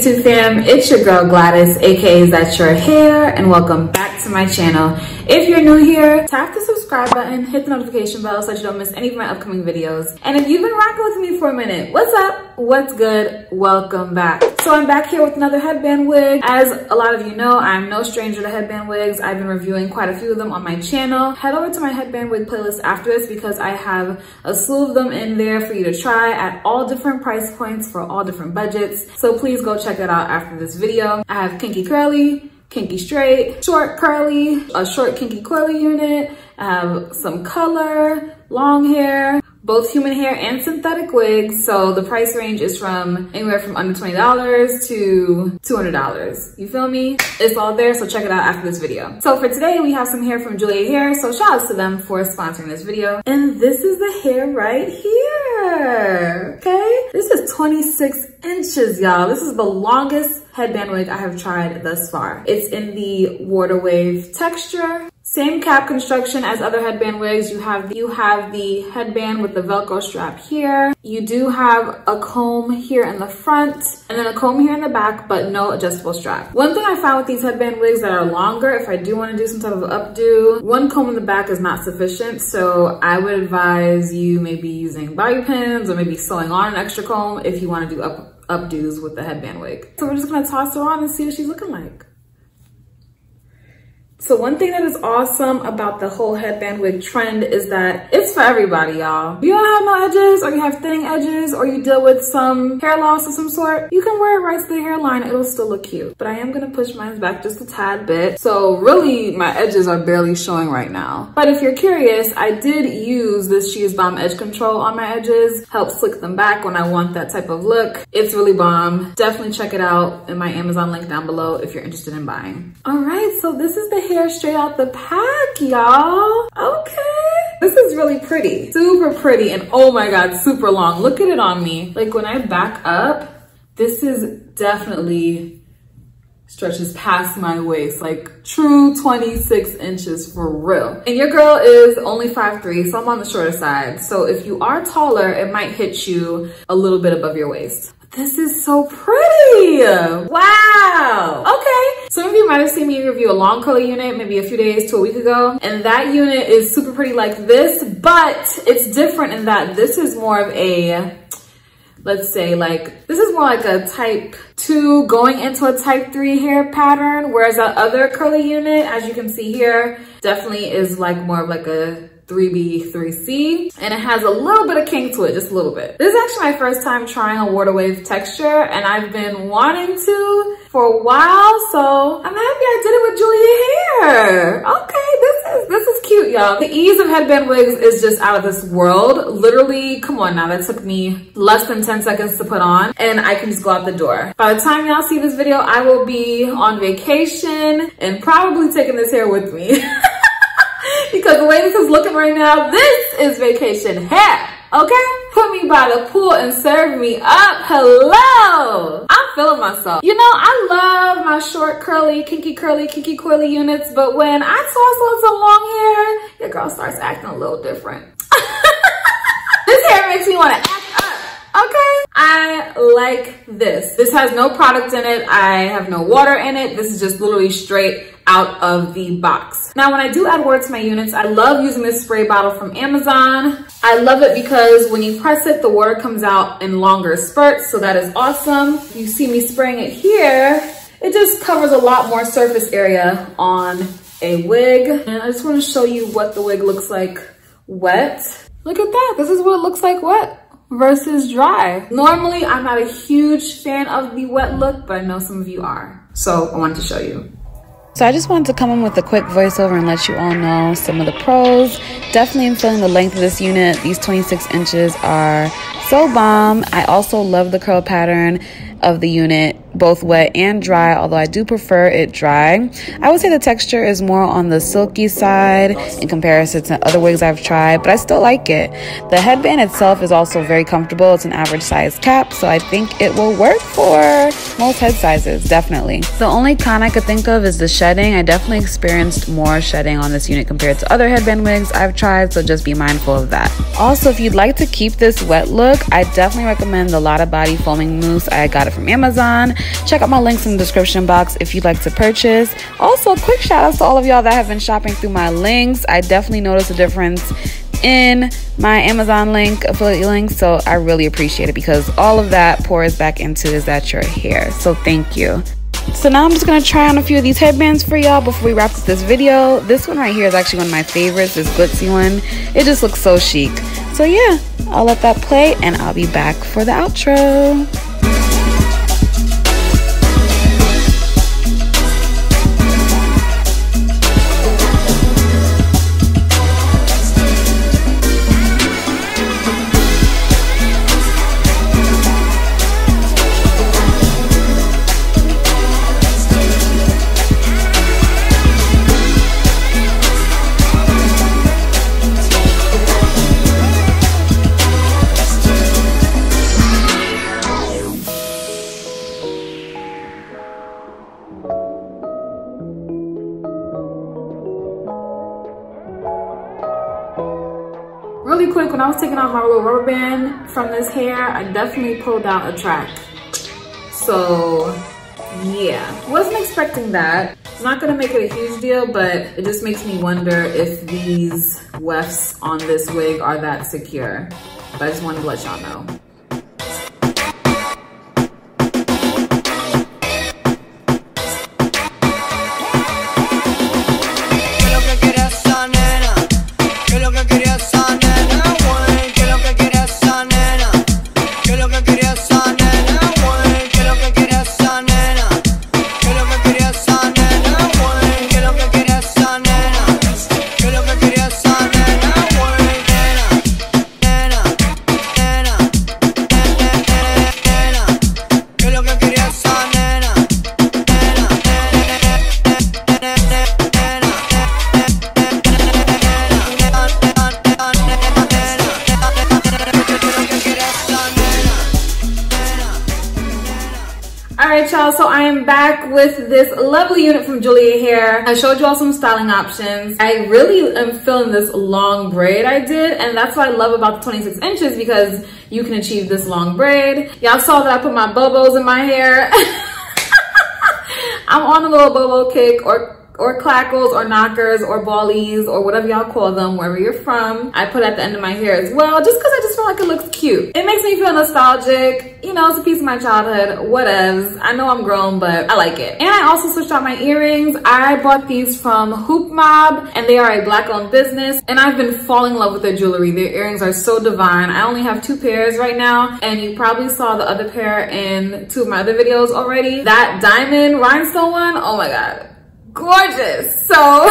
YouTube fam, it's your girl Gwladys, aka That's Your Hair, and welcome back to my channel. If you're new here, tap the subscribe button, hit the notification bell so that you don't miss any of my upcoming videos. And if you've been rocking with me for a minute, what's up? What's good? Welcome back. So I'm back here with another headband wig. As a lot of you know, I'm no stranger to headband wigs. I've been reviewing quite a few of them on my channel. Head over to my headband wig playlist after this because I have a slew of them in there for you to try at all different price points for all different budgets. So please go check it out after this video. I have kinky curly, kinky straight, short curly, a short kinky curly unit, have some color, long hair, both human hair and synthetic wigs. So the price range is from anywhere from under $20 to $200. You feel me? It's all there, so check it out after this video. So for today, we have some hair from Julia Hair. So shout outs to them for sponsoring this video. And this is the hair right here, okay? This is 26 inches, y'all. This is the longest headband wig I have tried thus far. It's in the water wave texture. Same cap construction as other headband wigs. You have, you have the headband with the Velcro strap here. You do have a comb here in the front and then a comb here in the back, but no adjustable strap. One thing I found with these headband wigs that are longer, if I do want to do some type of updo, one comb in the back is not sufficient. So I would advise you maybe using bobby pins or maybe sewing on an extra comb if you want to do up updos with the headband wig. So we're just gonna toss her on and see what she's looking like. So one thing that is awesome about the whole headband wig trend is that it's for everybody, y'all. You don't have no edges or you have thinning edges or you deal with some hair loss of some sort, you can wear it right to the hairline. It'll still look cute. But I am gonna push mine back just a tad bit. So really my edges are barely showing right now. But if you're curious, I did use this She's Bomb Edge Control on my edges, help slick them back when I want that type of look. It's really bomb. Definitely check it out in my Amazon link down below if you're interested in buying. All right, so this is the hair straight out the pack, y'all. Okay. This is really pretty, super pretty. And oh my God, super long. Look at it on me. Like when I back up, this is definitely stretches past my waist, like true 26 inches for real. And your girl is only 5'3", so I'm on the shorter side. So if you are taller, it might hit you a little bit above your waist. This is so pretty. Wow. Okay. Some of you might have seen me review a long curly unit maybe a few days to a week ago. And that unit is super pretty like this, but it's different in that this is more of a let's say like, this is more like a type two going into a type three hair pattern, whereas that other curly unit, as you can see here, definitely is like more of like a 3B, 3C, and it has a little bit of kink to it, just a little bit. This is actually my first time trying a water wave texture, and I've been wanting to for a while, so I'm happy I did it with Julia Hair. Okay, this is this is cute, y'all. The ease of headband wigs is just out of this world. Literally, come on now, that took me less than 10 seconds to put on, and I can just go out the door. By the time y'all see this video, I will be on vacation and probably taking this hair with me. because the way this is looking right now, this is vacation hair, okay? Put me by the pool and serve me up, hello. I'm feeling myself. You know, I love my short curly, kinky curly, kinky curly units, but when I toss on some long hair, your girl starts acting a little different. this hair makes me wanna act up, okay? I like this. This has no product in it. I have no water in it. This is just literally straight out of the box. Now, when I do add water to my units, I love using this spray bottle from Amazon. I love it because when you press it, the water comes out in longer spurts, so that is awesome. You see me spraying it here. It just covers a lot more surface area on a wig. And I just wanna show you what the wig looks like wet. Look at that, this is what it looks like wet versus dry. Normally, I'm not a huge fan of the wet look, but I know some of you are. So I wanted to show you. So I just wanted to come in with a quick voiceover and let you all know some of the pros. Definitely am feeling the length of this unit. These 26 inches are so bomb. I also love the curl pattern of the unit, both wet and dry, although I do prefer it dry. I would say the texture is more on the silky side in comparison to other wigs I've tried, but I still like it. The headband itself is also very comfortable. It's an average size cap, so I think it will work for most head sizes, definitely. The only con I could think of is the shedding. I definitely experienced more shedding on this unit compared to other headband wigs I've tried, so just be mindful of that. Also, if you'd like to keep this wet look, I definitely recommend the Lotta Body Foaming Mousse. I got it from Amazon. Check out my links in the description box if you'd like to purchase. Also, quick shout outs to all of y'all that have been shopping through my links. I definitely noticed a difference in my Amazon link, affiliate link. So I really appreciate it because all of that pours back into is that your hair. So thank you. So now I'm just going to try on a few of these headbands for y'all before we wrap up this video. This one right here is actually one of my favorites, this glitzy one. It just looks so chic. So yeah, I'll let that play and I'll be back for the outro. Was taking off my little rubber band from this hair, I definitely pulled out a track. So yeah, wasn't expecting that. It's not gonna make it a huge deal, but it just makes me wonder if these wefts on this wig are that secure. But I just wanted to let y'all know. Y'all, so I am back with this lovely unit from Julia Hair. I showed you all some styling options. I really am feeling this long braid I did, and that's what I love about the 26 inches because you can achieve this long braid. Y'all saw that I put my bobos in my hair. I'm on a little bobo kick or or clackles or knockers or ballies or whatever y'all call them wherever you're from. I put at the end of my hair as well just because I just feel like it looks cute. It makes me feel nostalgic. You know, it's a piece of my childhood, whatevs. I know I'm grown, but I like it. And I also switched out my earrings. I bought these from Hoop Mob and they are a black owned business and I've been falling in love with their jewelry. Their earrings are so divine. I only have two pairs right now and you probably saw the other pair in two of my other videos already. That diamond rhinestone one, oh my God gorgeous. So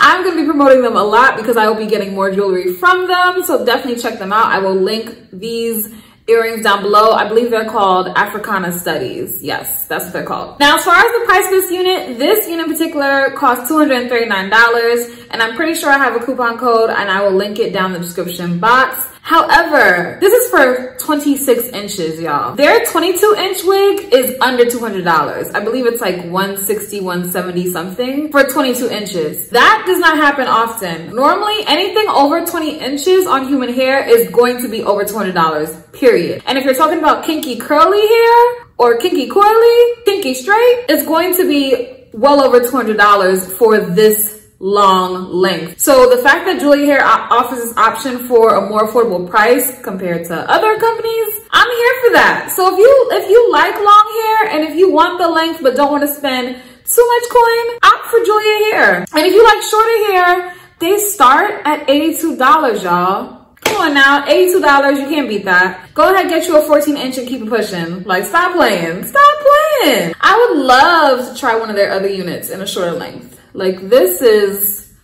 I'm gonna be promoting them a lot because I will be getting more jewelry from them. So definitely check them out. I will link these earrings down below. I believe they're called Africana Studies. Yes, that's what they're called. Now, as far as the price of this unit, this unit in particular costs $239 and I'm pretty sure I have a coupon code and I will link it down in the description box. However, this is for 26 inches, y'all. Their 22 inch wig is under $200. I believe it's like 160, 170 something for 22 inches. That does not happen often. Normally, anything over 20 inches on human hair is going to be over $200, period. And if you're talking about kinky curly hair or kinky coily, kinky straight, it's going to be well over $200 for this long length. So the fact that Julia Hair offers this option for a more affordable price compared to other companies, I'm here for that. So if you if you like long hair and if you want the length but don't want to spend too much coin, opt for Julia Hair. And if you like shorter hair, they start at $82, y'all. Come on now, $82, you can't beat that. Go ahead, get you a 14 inch and keep it pushing. Like, stop playing, stop playing. I would love to try one of their other units in a shorter length. Like this is,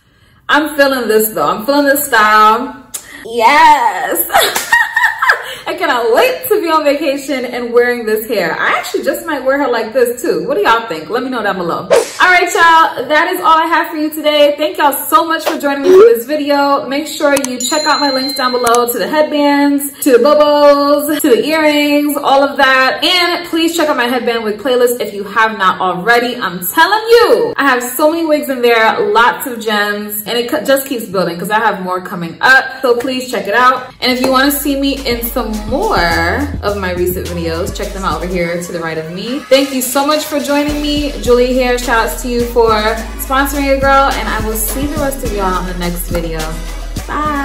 I'm feeling this though. I'm feeling this style. Yes. I cannot wait to be on vacation and wearing this hair. I actually just might wear her like this too. What do y'all think? Let me know down below. All right, y'all, that is all I have for you today. Thank y'all so much for joining me for this video. Make sure you check out my links down below to the headbands, to the bobos, to the earrings, all of that. And please check out my headband wig playlist if you have not already. I'm telling you, I have so many wigs in there, lots of gems, and it just keeps building because I have more coming up. So please check it out. And if you want to see me in some more of my recent videos, check them out over here to the right of me. Thank you so much for joining me. Julia Hair, shout outs to you for sponsoring a girl, and I will see the rest of y'all on the next video. Bye.